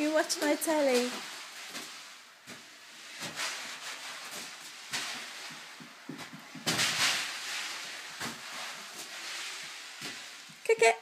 You watch my telly. Kick it.